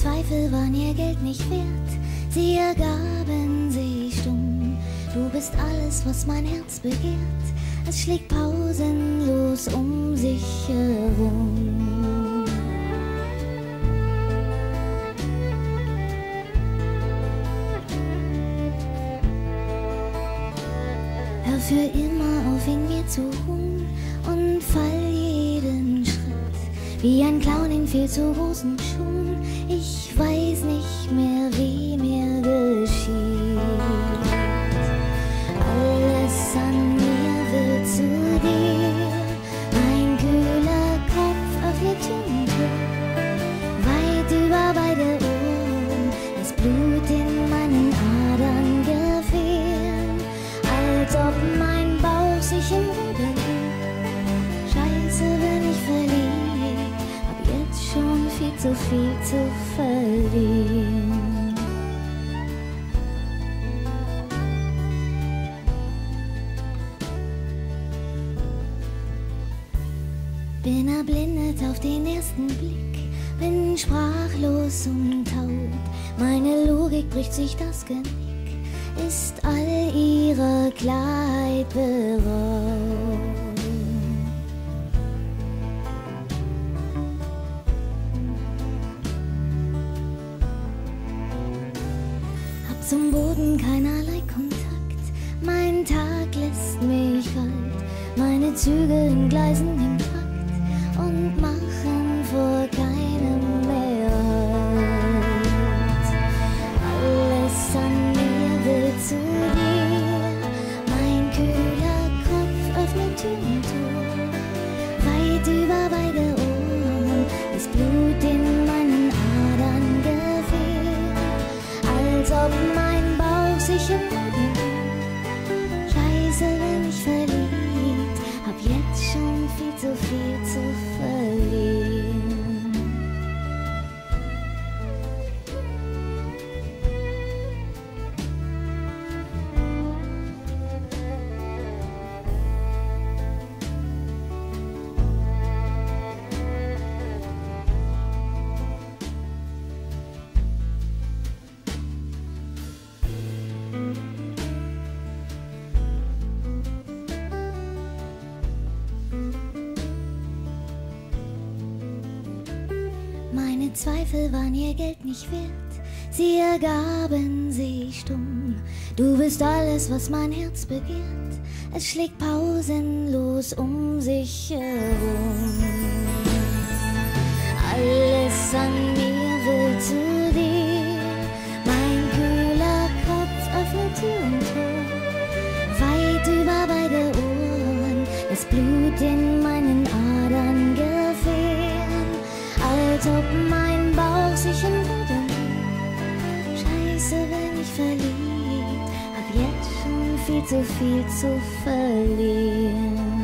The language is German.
Zweifel waren ihr Geld nicht wert, sie ergaben sich stumm. Du bist alles, was mein Herz begehrt, es schlägt pausenlos um sich herum. Hör für immer auf, in mir zu ruhen und fall wie ein Clown in viel zu großen Schuhen. Ich weiß nicht mehr, wie mir zu viel zu verlieren. Bin erblindet auf den ersten Blick, bin sprachlos und taub. Meine Logik bricht sich das Genick, ist all ihrer Klarheit beraubt. Zum Boden keinerlei Kontakt, mein Tag lässt mich kalt, meine Züge in Gleisen im Takt und machen vor keinem mehr Halt. Alles an mir will zu dir, mein kühler Kopf öffnet Tür und Tor, weit über beide Ohren, das Blut in Zweifel waren ihr Geld nicht wert, sie ergaben sich stumm. Du bist alles, was mein Herz begehrt, es schlägt pausenlos um sich herum. Alles an mir will zu dir, mein kühler Kopf öffnet Tür und Tor, weit über beide Ohren, das Blut in meinen Adern gefrieren, als ob mein Bauch sich hielt. Scheiße, bin ich verliebt, hab jetzt schon viel zu viel zu verlieren.